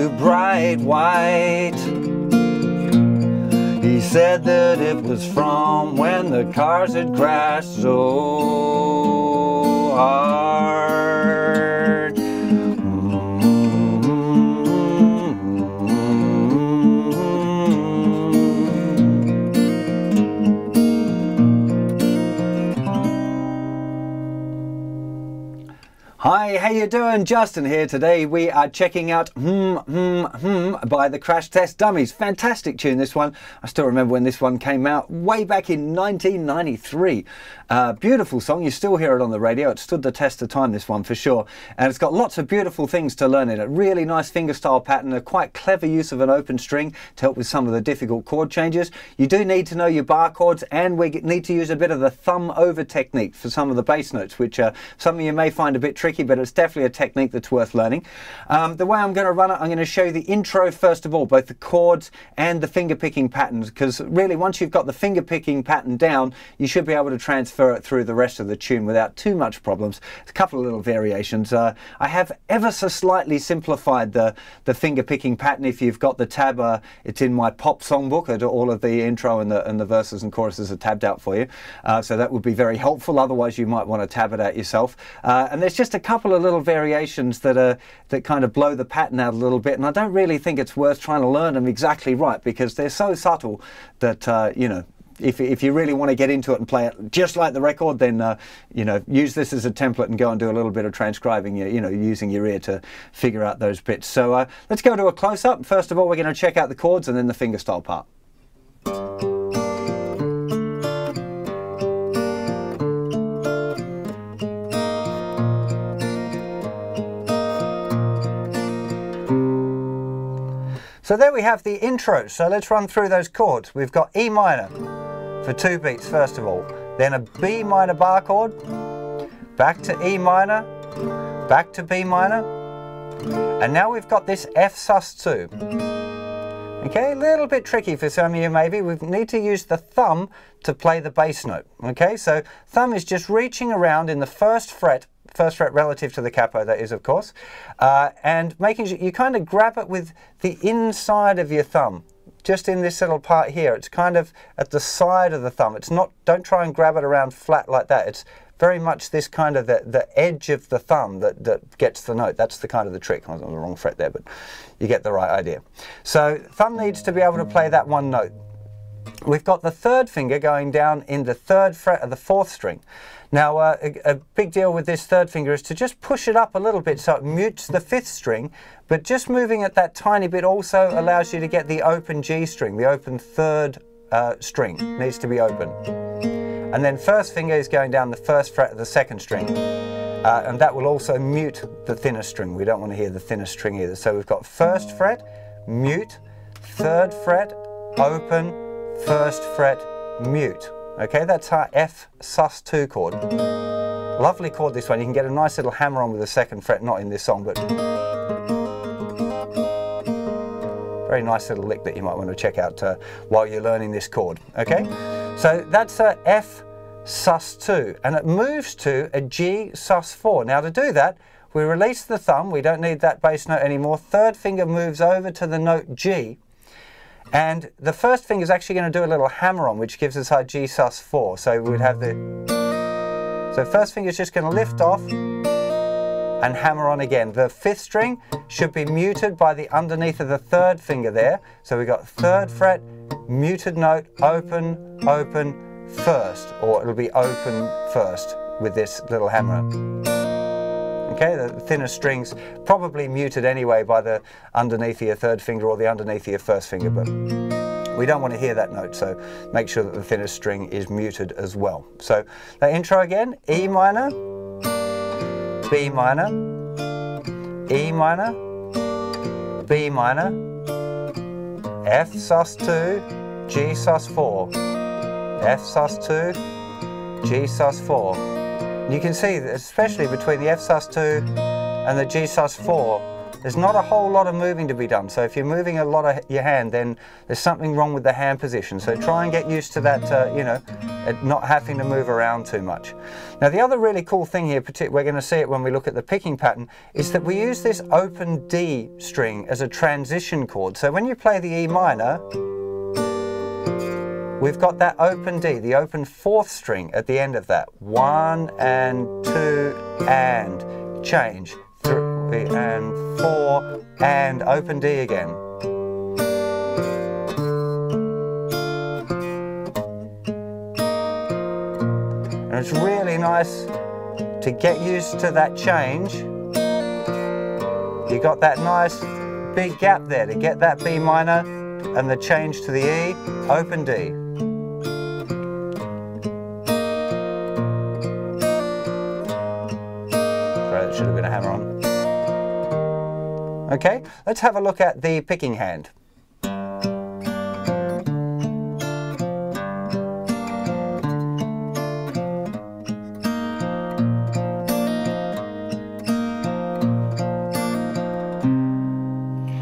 into bright white. He said that it was from when the cars had crashed so hard. Hi, how you doing? Justin here. Today we are checking out Hmm Hmm Hmm by the Crash Test Dummies. Fantastic tune this one. I still remember when this one came out way back in 1993. Uh, beautiful song. You still hear it on the radio. It stood the test of time this one for sure. And it's got lots of beautiful things to learn in it. Really nice fingerstyle pattern, a quite clever use of an open string to help with some of the difficult chord changes. You do need to know your bar chords and we need to use a bit of the thumb over technique for some of the bass notes, which uh, some of you may find a bit tricky tricky, but it's definitely a technique that's worth learning. Um, the way I'm going to run it, I'm going to show you the intro first of all, both the chords and the finger picking patterns, because really once you've got the finger picking pattern down, you should be able to transfer it through the rest of the tune without too much problems. a couple of little variations. Uh, I have ever so slightly simplified the, the finger picking pattern. If you've got the tab, uh, it's in my pop songbook. All of the intro and the, and the verses and choruses are tabbed out for you. Uh, so that would be very helpful. Otherwise, you might want to tab it out yourself. Uh, and there's just a couple of little variations that are that kind of blow the pattern out a little bit, and I don't really think it's worth trying to learn them exactly right because they're so subtle that uh, you know if, if you really want to get into it and play it just like the record, then uh, you know use this as a template and go and do a little bit of transcribing. You, you know, using your ear to figure out those bits. So uh, let's go to a close up. First of all, we're going to check out the chords and then the fingerstyle part. So there we have the intro. So let's run through those chords. We've got E minor for two beats first of all, then a B minor bar chord, back to E minor, back to B minor, and now we've got this F sus2. Okay, a little bit tricky for some of you maybe. We need to use the thumb to play the bass note. Okay, so thumb is just reaching around in the first fret first fret relative to the capo, that is, of course, uh, and making sure you kind of grab it with the inside of your thumb. Just in this little part here, it's kind of at the side of the thumb. It's not, don't try and grab it around flat like that. It's very much this kind of the, the edge of the thumb that, that gets the note. That's the kind of the trick. I was on the wrong fret there, but you get the right idea. So thumb needs to be able to play that one note. We've got the third finger going down in the third fret of the fourth string. Now, uh, a, a, big deal with this third finger is to just push it up a little bit so it mutes the fifth string, but just moving it that tiny bit also allows you to get the open G string, the open third uh, string needs to be open. And then first finger is going down the first fret of the second string. Uh, and that will also mute the thinner string. We don't want to hear the thinner string either. So we've got first fret, mute, third fret, open, first fret, mute. Okay, that's our F sus2 chord. Lovely chord this one. You can get a nice little hammer on with the second fret, not in this song, but very nice little lick that you might want to check out uh, while you're learning this chord. Okay, so that's a F sus2, and it moves to a G sus4. Now to do that, we release the thumb. We don't need that bass note anymore. Third finger moves over to the note G and the first thing is actually going to do a little hammer on, which gives us our G sus4. So we would have the. So first finger is just going to lift off and hammer on again. The fifth string should be muted by the underneath of the third finger there. So we've got third fret, muted note, open, open, first, or it'll be open first with this little hammer. Okay, the thinner strings probably muted anyway by the underneath your third finger or the underneath your first finger, but we don't want to hear that note, so make sure that the thinner string is muted as well. So the intro again, E minor, B minor, E minor, B minor, F sus2, G sus4, F sus2, G sus4. You can see, especially between the F sus2 and the G sus4, there's not a whole lot of moving to be done. So if you're moving a lot of your hand, then there's something wrong with the hand position. So try and get used to that, uh, you know, not having to move around too much. Now the other really cool thing here, we're going to see it when we look at the picking pattern, is that we use this open D string as a transition chord. So when you play the E minor, we've got that open D, the open fourth string at the end of that. One and two and change three and four and open D again. And it's really nice to get used to that change. You got that nice big gap there to get that B minor and the change to the E, open D. Okay, let's have a look at the picking hand.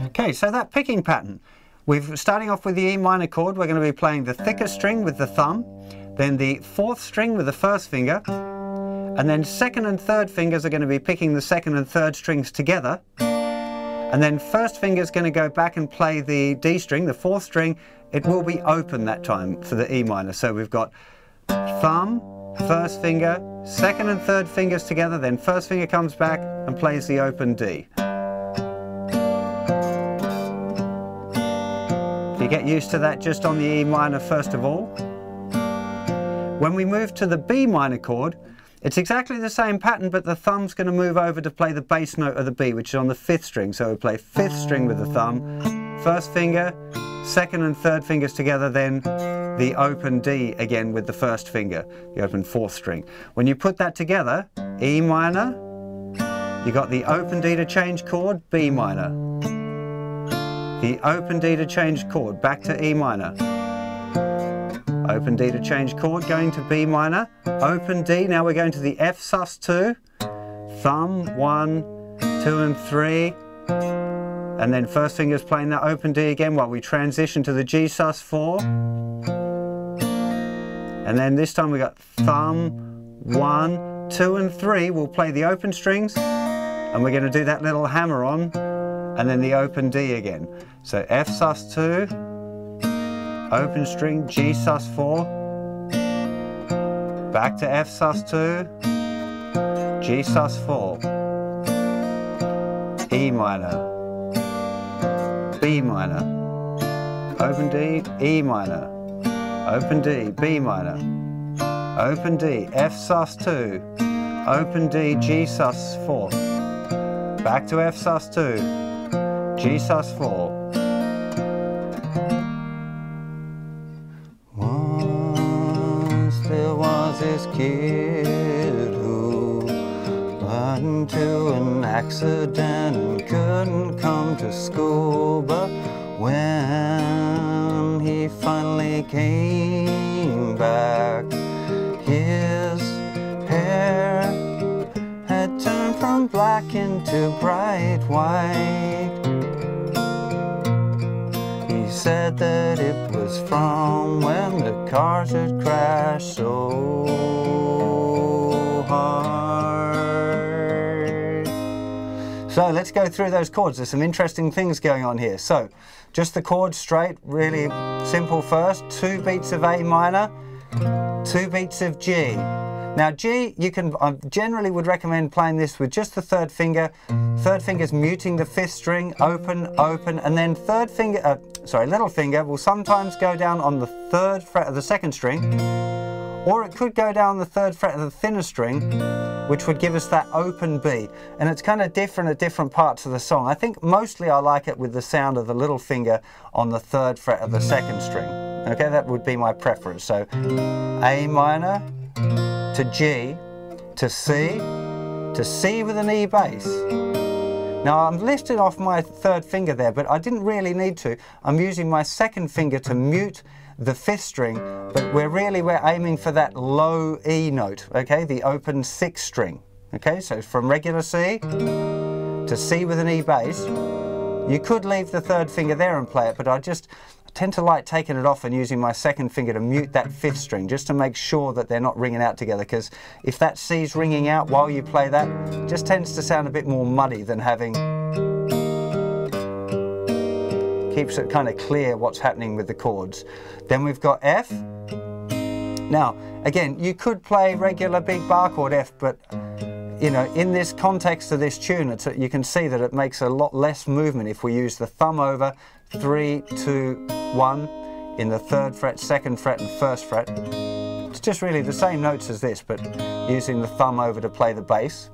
Okay, so that picking pattern. We're starting off with the E minor chord. We're going to be playing the thicker string with the thumb, then the fourth string with the first finger, and then second and third fingers are going to be picking the second and third strings together. And then first finger is going to go back and play the D string, the fourth string. It will be open that time for the E minor. So we've got thumb, first finger, second and third fingers together, then first finger comes back and plays the open D. You get used to that just on the E minor first of all. When we move to the B minor chord, it's exactly the same pattern, but the thumb's going to move over to play the bass note of the B, which is on the fifth string. So we play fifth string with the thumb, first finger, second and third fingers together, then the open D again with the first finger, the open fourth string. When you put that together, E minor, you got the open D to change chord, B minor. The open D to change chord, back to E minor. Open D to change chord, going to B minor. Open D, now we're going to the F sus2. Thumb, one, two and three. And then first finger's playing that open D again while we transition to the G sus4. And then this time we got thumb, one, two and three. We'll play the open strings and we're going to do that little hammer on and then the open D again. So F sus2, open string, G sus4, back to F sus2, G sus4, E minor, B minor, open D, E minor, open D, B minor, open D, F sus2, open D, G sus4, back to F sus2, G sus4, kid who got into an accident and couldn't come to school. But when he finally came back, his hair had turned from black into bright white. Said that it was from when the cars had crashed so hard. So let's go through those chords. There's some interesting things going on here. So just the chords straight, really simple first. Two beats of A minor, two beats of G. Now G, you can, I generally would recommend playing this with just the third finger. Third finger's muting the fifth string, open, open, and then third finger, uh, sorry, little finger will sometimes go down on the third fret of the second string, or it could go down the third fret of the thinner string, which would give us that open B. And it's kind of different at different parts of the song. I think mostly I like it with the sound of the little finger on the third fret of the second string. Okay, that would be my preference. So A minor to G to C to C with an E bass. Now I'm lifting off my third finger there, but I didn't really need to. I'm using my second finger to mute the fifth string, but we're really, we're aiming for that low E note, okay, the open sixth string. Okay, so from regular C to C with an E bass. You could leave the third finger there and play it, but I just tend to like taking it off and using my second finger to mute that fifth string just to make sure that they're not ringing out together because if that C's ringing out while you play that, just tends to sound a bit more muddy than having keeps it kind of clear what's happening with the chords. Then we've got F. Now, again, you could play regular big bar chord F, but you know, in this context of this tune, you can see that it makes a lot less movement if we use the thumb over, three, two, one, in the third fret, second fret, and first fret. It's just really the same notes as this, but using the thumb over to play the bass.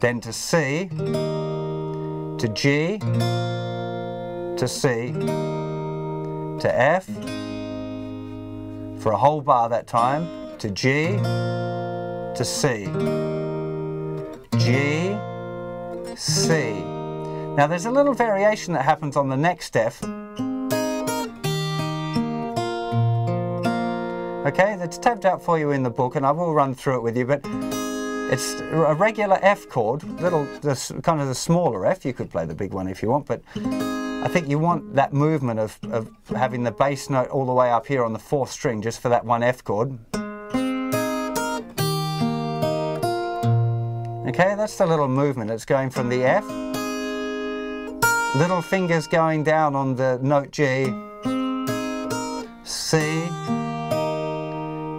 Then to C, to G, to C, to F, for a whole bar that time, to G, to C. G, C. Now there's a little variation that happens on the next F. Okay, that's tabbed out for you in the book and I will run through it with you, but it's a regular F chord, little, the, kind of the smaller F. You could play the big one if you want, but I think you want that movement of, of having the bass note all the way up here on the fourth string just for that one F chord. Okay, that's the little movement. It's going from the F, little fingers going down on the note G,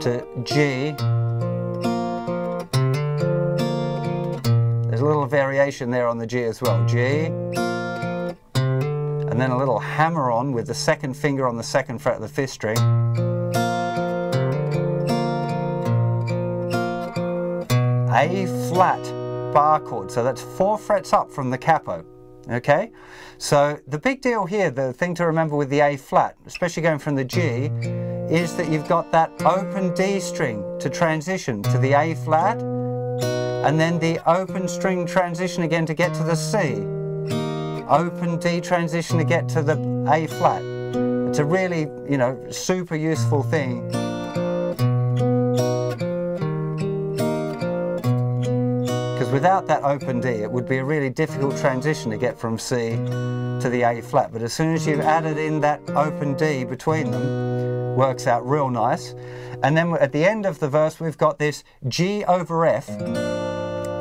to G. There's a little variation there on the G as well. G, and then a little hammer on with the second finger on the second fret of the fifth string. A flat bar chord. So that's four frets up from the capo. Okay, so the big deal here, the thing to remember with the A flat, especially going from the G, is that you've got that open D string to transition to the A flat, and then the open string transition again to get to the C. Open D transition to get to the A flat. It's a really, you know, super useful thing because without that open D it would be a really difficult transition to get from C to the A flat but as soon as you've added in that open D between them works out real nice and then at the end of the verse we've got this G over F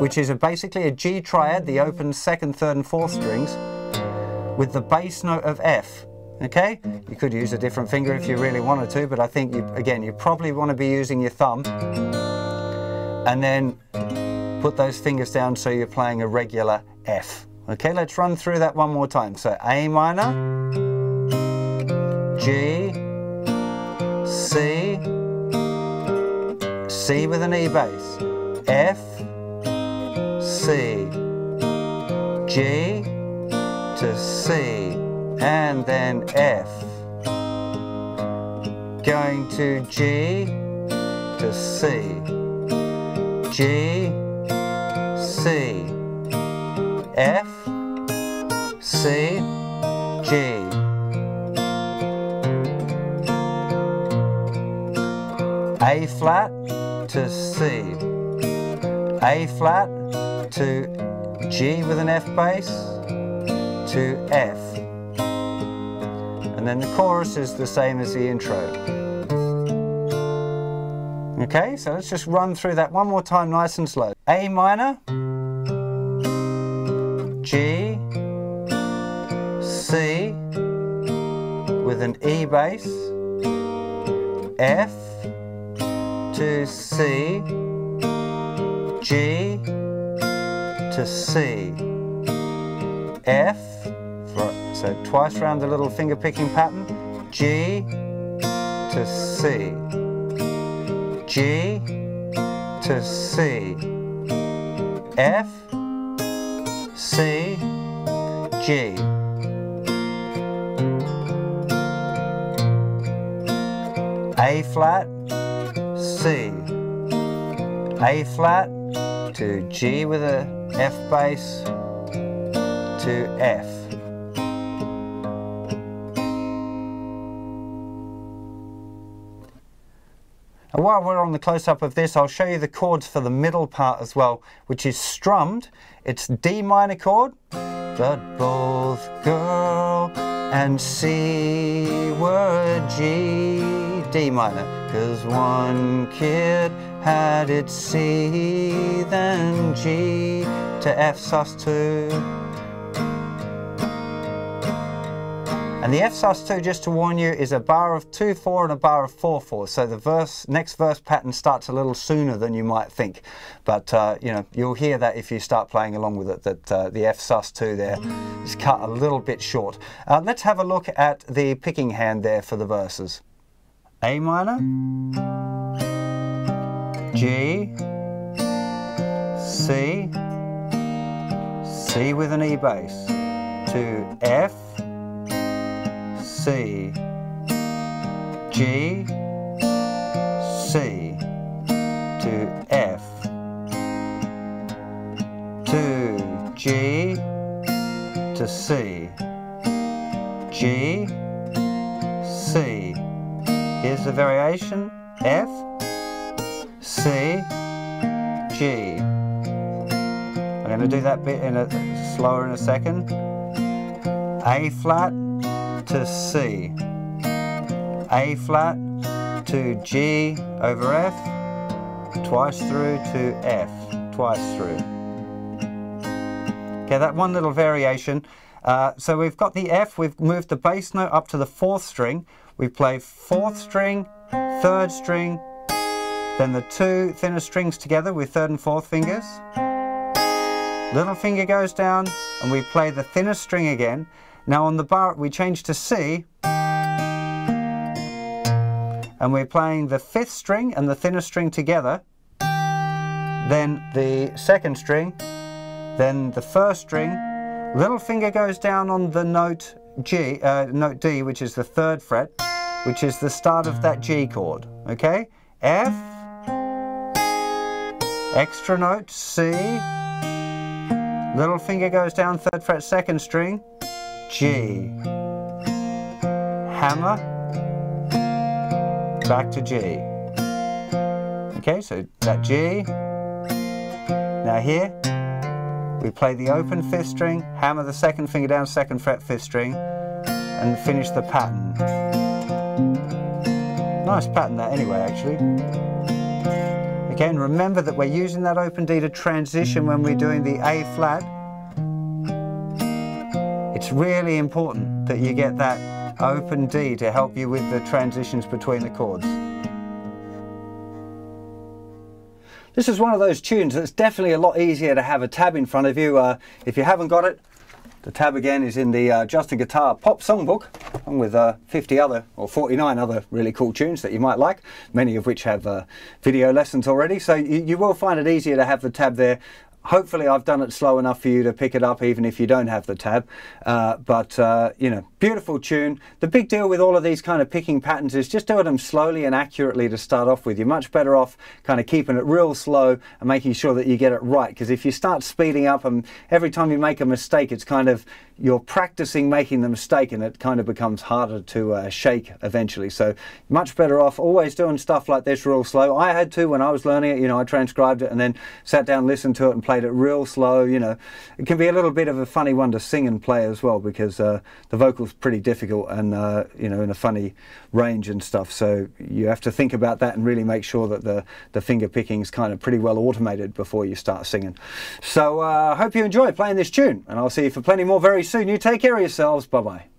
which is a, basically a G triad the open second third and fourth strings with the bass note of F okay you could use a different finger if you really wanted to but I think you again you probably want to be using your thumb and then put those fingers down so you're playing a regular F. Okay, let's run through that one more time. So A minor, G, C, C with an E bass, F, C, G to C, and then F. Going to G to C, G, C, F, A flat to C, A flat to G with an F bass to F. And then the chorus is the same as the intro. Okay, so let's just run through that one more time nice and slow. A minor, G, C, with an E bass, F, to C, G, to C, F, so twice round the little finger picking pattern, G to C. G to C, F, C, G. A flat, C, A flat to G with a F bass to F. And while we're on the close-up of this, I'll show you the chords for the middle part as well, which is strummed. It's D minor chord, but both girl and C were G, D minor, cause one kid had it C, then G to F sus2, And the F sus2, just to warn you, is a bar of 2-4 and a bar of 4-4. So the verse, next verse pattern starts a little sooner than you might think. But, uh, you know, you'll hear that if you start playing along with it, that uh, the F sus2 there is cut a little bit short. Uh, let's have a look at the picking hand there for the verses. A minor, G, C, C with an E bass, to F, C, G, C, to F, to G, to C, G, C. Here's the variation, F, C, G. I'm going to do that bit in a slower in a second. A flat, to C, A flat to G over F, twice through to F, twice through. Okay, that one little variation. Uh, so we've got the F, we've moved the bass note up to the fourth string. We play fourth string, third string, then the two thinner strings together with third and fourth fingers. Little finger goes down and we play the thinner string again. Now on the bar we change to C. And we're playing the fifth string and the thinner string together. Then the second string then the first string. Little finger goes down on the note G uh, note D which is the third fret which is the start of that G chord okay F extra note C little finger goes down third fret second string G, hammer, back to G. Okay, so that G. Now here, we play the open fifth string, hammer the second finger down, second fret, fifth string, and finish the pattern. Nice pattern that anyway, actually. Again, remember that we're using that open D to transition when we're doing the A flat it's really important that you get that open D to help you with the transitions between the chords. This is one of those tunes that's definitely a lot easier to have a tab in front of you. Uh, if you haven't got it, the tab again is in the uh, JustinGuitar Pop Songbook, along with uh, 50 other or 49 other really cool tunes that you might like, many of which have uh, video lessons already. So you, you, will find it easier to have the tab there hopefully I've done it slow enough for you to pick it up even if you don't have the tab. Uh, but, uh, you know, beautiful tune. The big deal with all of these kind of picking patterns is just doing them slowly and accurately to start off with. You're much better off kind of keeping it real slow and making sure that you get it right. Because if you start speeding up and every time you make a mistake, it's kind of you're practicing making the mistake and it kind of becomes harder to uh, shake eventually. So much better off always doing stuff like this real slow. I had to when I was learning it, you know, I transcribed it and then sat down, listened to it and played it real slow, you know. It can be a little bit of a funny one to sing and play as well because uh, the vocal's pretty difficult and, uh, you know, in a funny range and stuff. So you have to think about that and really make sure that the, the finger picking is kind of pretty well automated before you start singing. So I uh, hope you enjoy playing this tune and I'll see you for plenty more very soon. You take care of yourselves. Bye bye.